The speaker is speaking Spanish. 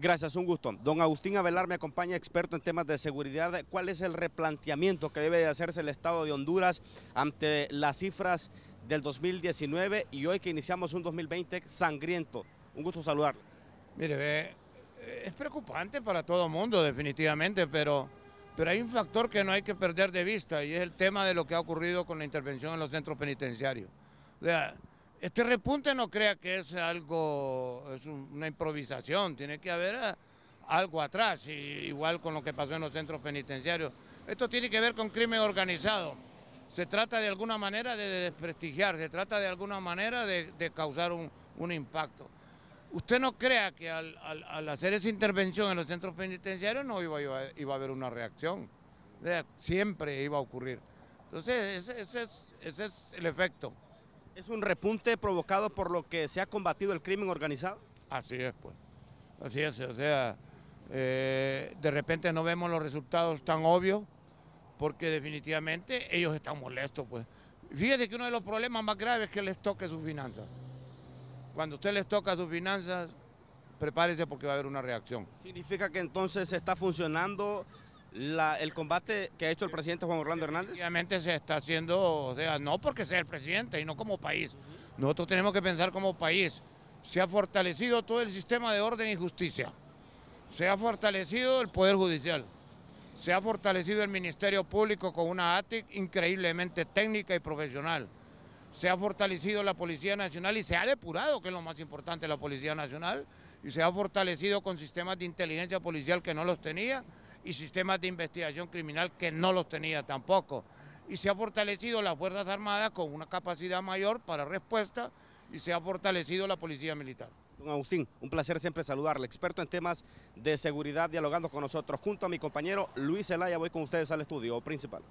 Gracias, un gusto. Don Agustín Avelar me acompaña, experto en temas de seguridad. ¿Cuál es el replanteamiento que debe de hacerse el Estado de Honduras ante las cifras del 2019 y hoy que iniciamos un 2020 sangriento? Un gusto saludarle. Mire, ve, es preocupante para todo el mundo definitivamente, pero, pero hay un factor que no hay que perder de vista y es el tema de lo que ha ocurrido con la intervención en los centros penitenciarios. O sea, este repunte no crea que es algo, es una improvisación, tiene que haber eh, algo atrás, igual con lo que pasó en los centros penitenciarios. Esto tiene que ver con crimen organizado. Se trata de alguna manera de desprestigiar, se trata de alguna manera de, causar un, impacto. Usted no crea que al, hacer esa intervención en los centros penitenciarios no iba, iba, a haber una reacción. siempre iba a ocurrir. Entonces, ese, ese es el efecto. ¿Es un repunte provocado por lo que se ha combatido el crimen organizado? Así es, pues. Así es, o sea, eh, de repente no vemos los resultados tan obvios porque definitivamente ellos están molestos, pues. Fíjese que uno de los problemas más graves es que les toque sus finanzas. Cuando usted les toca sus finanzas, prepárese porque va a haber una reacción. ¿Significa que entonces está funcionando el combate que ha hecho el presidente Juan Orlando Hernández? Obviamente se está haciendo, no porque sea el presidente y no como país. Nosotros tenemos que pensar como país. Se ha fortalecido todo el sistema de orden y justicia. Se ha fortalecido el Poder Judicial. Se ha fortalecido el Ministerio Público con una ATIC increíblemente técnica y profesional. Se ha fortalecido la Policía Nacional y se ha depurado, que es lo más importante, la Policía Nacional. Y se ha fortalecido con sistemas de inteligencia policial que no los tenía y sistemas de investigación criminal que no los tenía tampoco. Y se ha fortalecido las Fuerzas Armadas con una capacidad mayor para respuesta y se ha fortalecido la Policía Militar. Don Agustín, un placer siempre saludarle, experto en temas de seguridad, dialogando con nosotros. Junto a mi compañero Luis Zelaya voy con ustedes al estudio principal.